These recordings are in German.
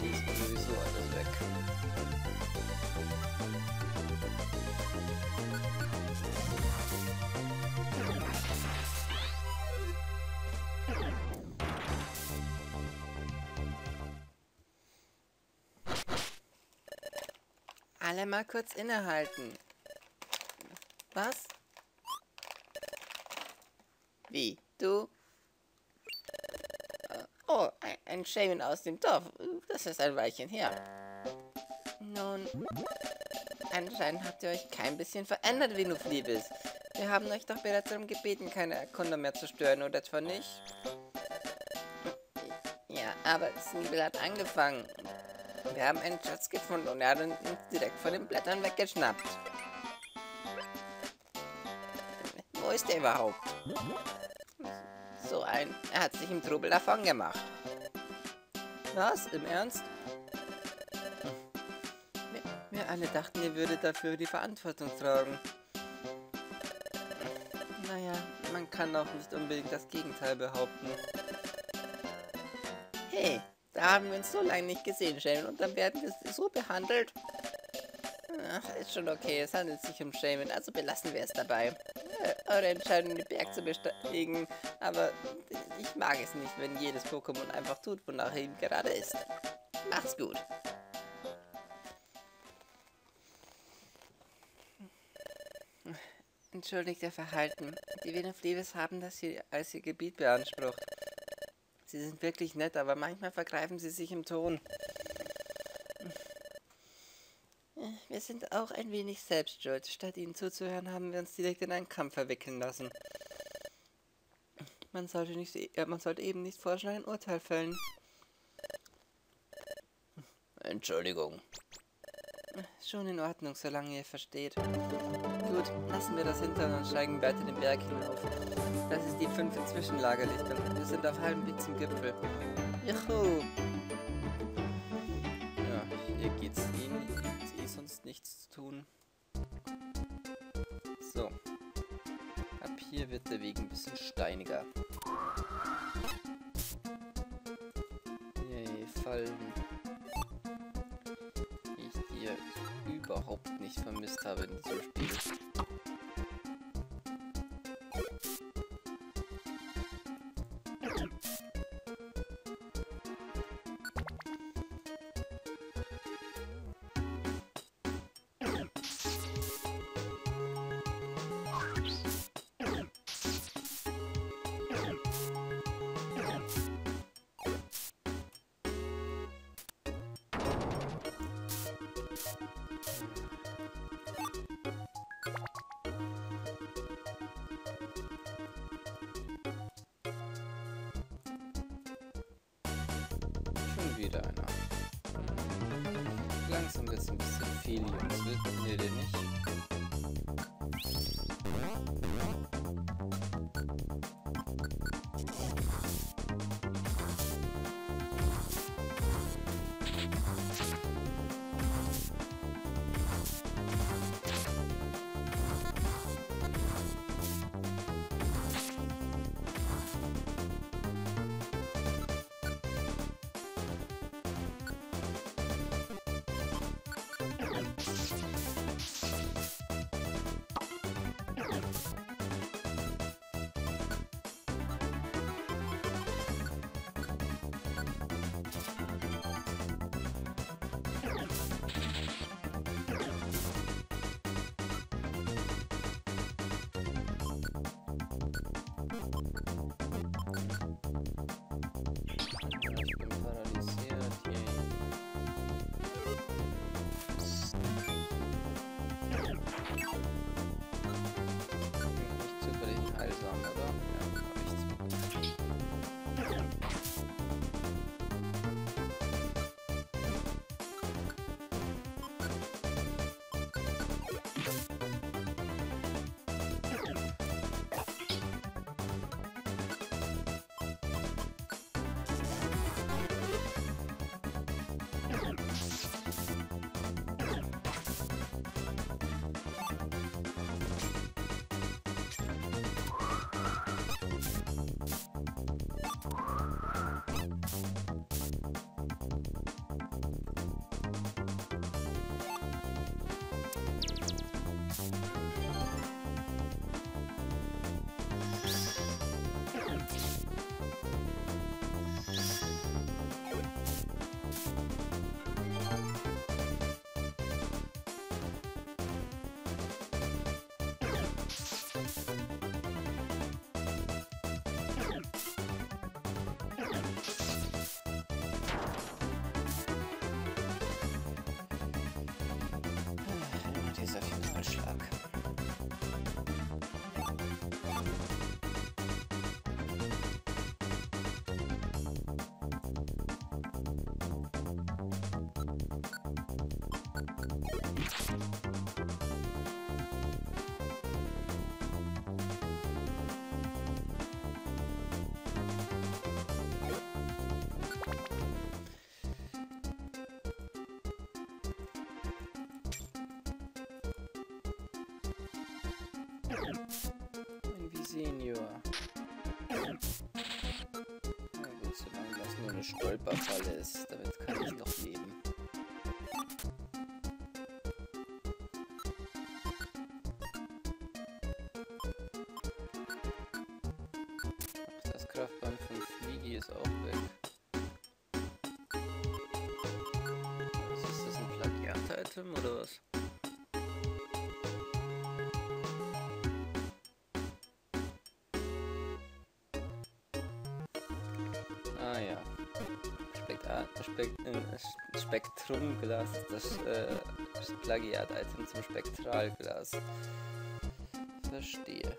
die ist sowieso alles weg. Alle mal kurz innehalten. Was? Wie? Du? Oh, ein Shaman aus dem Dorf. Das ist ein Weilchen her. Nun, anscheinend habt ihr euch kein bisschen verändert, wie du bist. Wir haben euch doch bereits darum gebeten, keine Erkunder mehr zu stören, oder etwa nicht? Ja, aber Sneebel hat angefangen. Wir haben einen Schatz gefunden und er hat uns direkt von den Blättern weggeschnappt. Wo ist er überhaupt? So ein. Er hat sich im Trubel davon gemacht. Was? Im Ernst? Wir, wir alle dachten, ihr würdet dafür die Verantwortung tragen. Naja, man kann auch nicht unbedingt das Gegenteil behaupten. Hey, da haben wir uns so lange nicht gesehen, Shaman, und dann werden wir so behandelt. Ach, ist schon okay, es handelt sich um Shaman, also belassen wir es dabei. Äh, eure Entscheidung, den Berg zu besteigen, aber ich mag es nicht, wenn jedes Pokémon einfach tut, wonach ihm gerade ist. Macht's gut. Entschuldigt Ihr Verhalten. Die Venefleves haben das hier als ihr Gebiet beansprucht. Sie sind wirklich nett, aber manchmal vergreifen sie sich im Ton. Wir sind auch ein wenig selbst schuld. Statt ihnen zuzuhören, haben wir uns direkt in einen Kampf verwickeln lassen. Man sollte, nicht, äh, man sollte eben nicht vorschnell ein Urteil fällen. Entschuldigung. Schon in Ordnung, solange ihr versteht. Gut, lassen wir das hinter und steigen weiter den Berg hinauf. Das ist die fünfte Zwischenlagerlichtung. Wir sind auf halbem Weg zum Gipfel. Juhu! Ja, hier geht's Ihnen eh sonst nichts zu tun. So. Ab hier wird der Weg ein bisschen steiniger. Die ich hier überhaupt nicht vermisst habe in diesem Spiel. Schon wieder einer. Langsam wird es ein bisschen viel, Jungs. Ihr denn nicht? Ein Visenior. Na gut, solange das nur eine Stolperfalle ist, damit Spek äh, Spektrumglas das, äh, Plagiat-Item zum Spektralglas. Verstehe.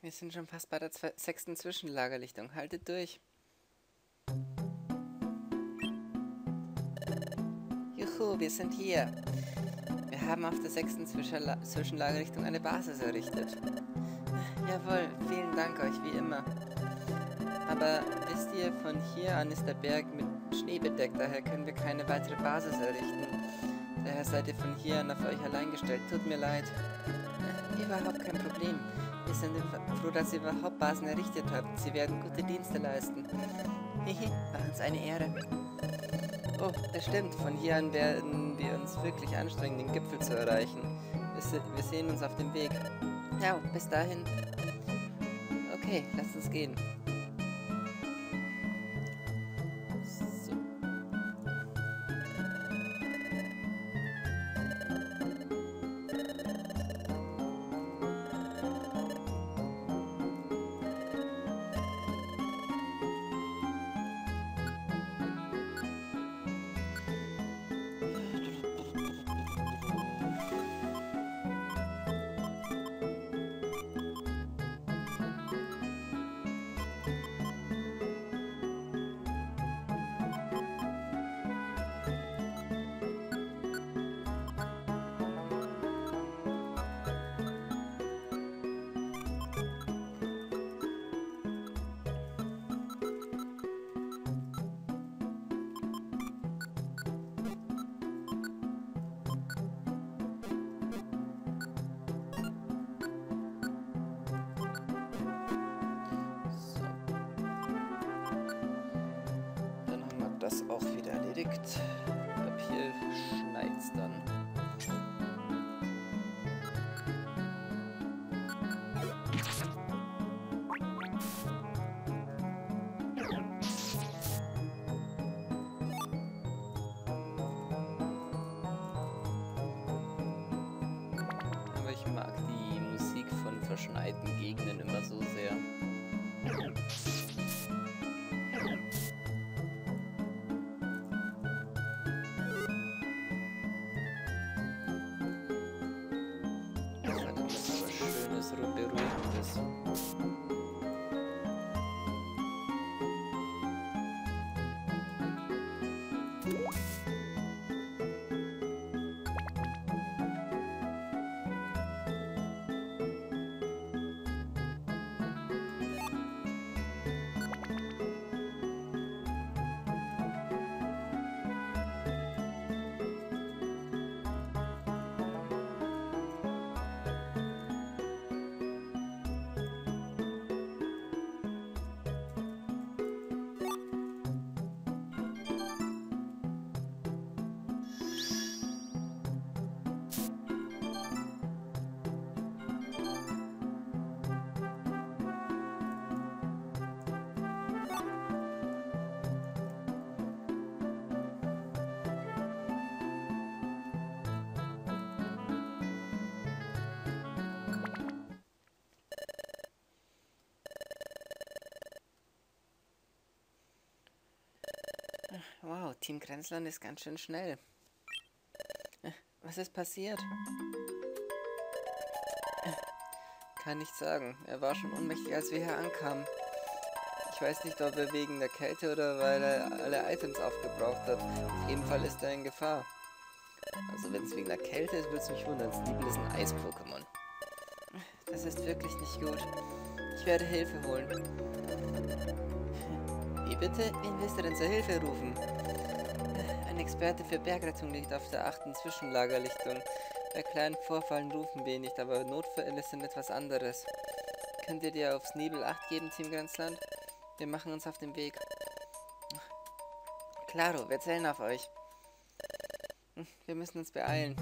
Wir sind schon fast bei der sechsten Zwischenlagerlichtung. Haltet durch. Juhu, wir sind hier. Wir haben auf der sechsten Zwischenla Zwischenlagerrichtung eine Basis errichtet. Jawohl, vielen Dank euch, wie immer. Aber wisst ihr, von hier an ist der Berg mit Schnee bedeckt, daher können wir keine weitere Basis errichten. Daher seid ihr von hier an auf euch allein gestellt. Tut mir leid. Äh, Überhaupt kein Problem. Wir sind froh, dass ihr überhaupt Basen errichtet habt. Sie werden gute Dienste leisten. Hehe, war uns eine Ehre. Oh, das stimmt. Von hier an werden wir uns wirklich anstrengen, den Gipfel zu erreichen. Wir sehen uns auf dem Weg. Ja, bis dahin. Okay, lasst uns gehen. Erledigt. Glaube, hier schneit's dann. Aber ich mag die Musik von verschneiten Gegenden Das Wow, Team Grenzland ist ganz schön schnell. Äh, was ist passiert? Äh, kann nicht sagen. Er war schon ohnmächtig, als wir hier ankamen. Ich weiß nicht, ob er wegen der Kälte oder weil er alle Items aufgebraucht hat. Auf jeden Fall ist er in Gefahr. Also wenn es wegen der Kälte ist, würde es mich wundern. Sneeble ist ein Eis-Pokémon. Das ist wirklich nicht gut. Ich werde Hilfe holen. Bitte? Denn zur Hilfe rufen? Ein Experte für Bergrettung liegt auf der achten Zwischenlagerlichtung. Bei kleinen Vorfallen rufen wir nicht, aber Notfälle sind etwas anderes. Könnt ihr dir aufs Nebel 8 geben, Team Grenzland? Wir machen uns auf den Weg. Klaro, wir zählen auf euch. Wir müssen uns beeilen.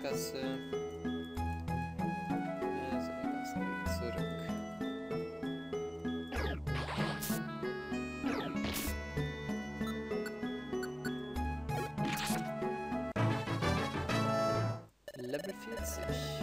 Hier ist Sackgasse. Also den ganzen Weg zurück. Level 40.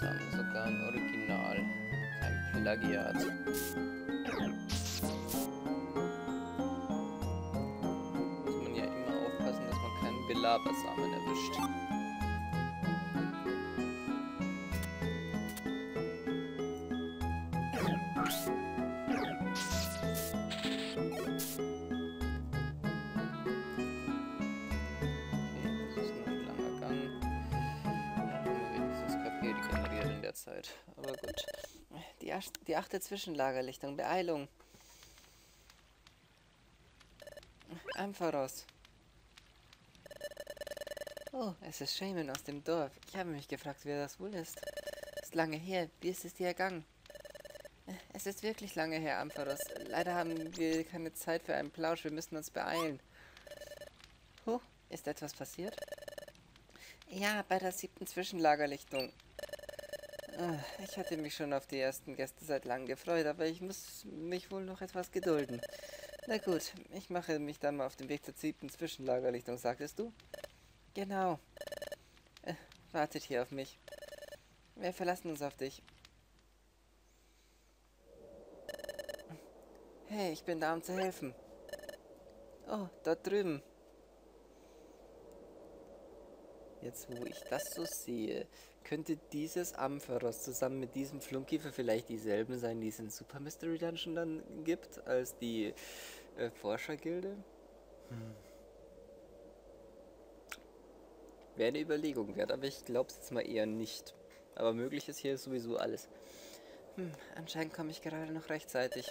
Lebersamen, sogar ein Original, kein Plagiat. Labersamen erwischt. Die achte Zwischenlagerlichtung. Beeilung. Ampharos. Oh, es ist Shaman aus dem Dorf. Ich habe mich gefragt, wer das wohl ist. Ist lange her. Wie ist es dir ergangen? Es ist wirklich lange her, Ampharos. Leider haben wir keine Zeit für einen Plausch. Wir müssen uns beeilen. Huh, ist etwas passiert? Ja, bei der siebten Zwischenlagerlichtung. Ah, ich hatte mich schon auf die ersten Gäste seit langem gefreut, aber ich muss mich wohl noch etwas gedulden. Na gut, ich mache mich dann mal auf den Weg zur siebten Zwischenlagerlichtung, sagtest du? Genau. Äh, wartet hier auf mich. Wir verlassen uns auf dich. Hey, ich bin da, um zu helfen. Oh, dort drüben. Jetzt, wo ich das so sehe, könnte dieses Ampharos zusammen mit diesem Flunkiefer vielleicht dieselben sein, die es in Super Mystery Dungeon dann gibt, als die äh, Forschergilde? Hm. Wäre eine Überlegung wert, aber ich glaube es jetzt mal eher nicht. Aber möglich ist hier sowieso alles. Hm, anscheinend komme ich gerade noch rechtzeitig.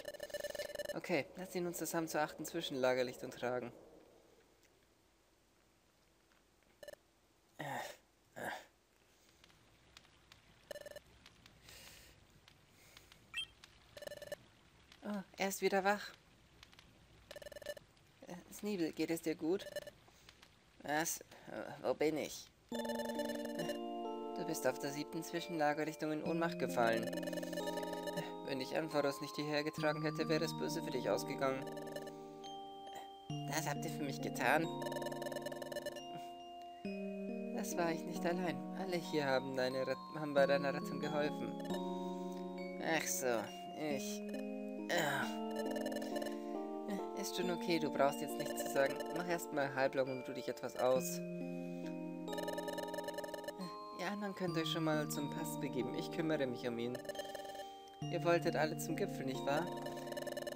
Okay, lass ihn uns zusammen zur achten Zwischenlagerlichtung tragen. Oh, er ist wieder wach. Äh, Sneebel, geht es dir gut? Was? Äh, wo bin ich? Du bist auf der siebten Zwischenlagerrichtung in Ohnmacht gefallen. Wenn ich Anfaros nicht hierher getragen hätte, wäre es böse für dich ausgegangen. Das habt ihr für mich getan. Das war ich nicht allein. Alle hier haben, deine haben bei deiner Rettung geholfen. Ach so, ich... Ist schon okay, du brauchst jetzt nichts zu sagen. Mach erstmal halblang und du dich etwas aus. Ihr anderen könnt euch schon mal zum Pass begeben. Ich kümmere mich um ihn. Ihr wolltet alle zum Gipfel, nicht wahr?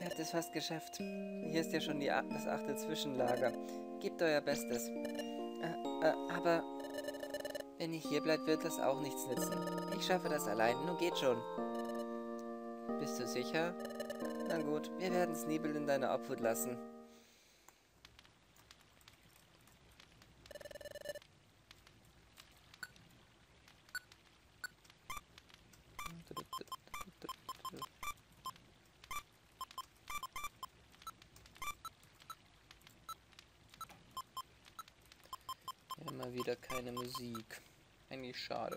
Ihr habt es fast geschafft. Hier ist ja schon die, das achte Zwischenlager. Gebt euer Bestes. Äh, äh, aber wenn ihr hier bleibt, wird das auch nichts nützen. Ich schaffe das allein. Nun geht schon. Bist du sicher? Na gut, wir werden Sneebel in deiner Obhut lassen. Immer wieder keine Musik. Eigentlich schade.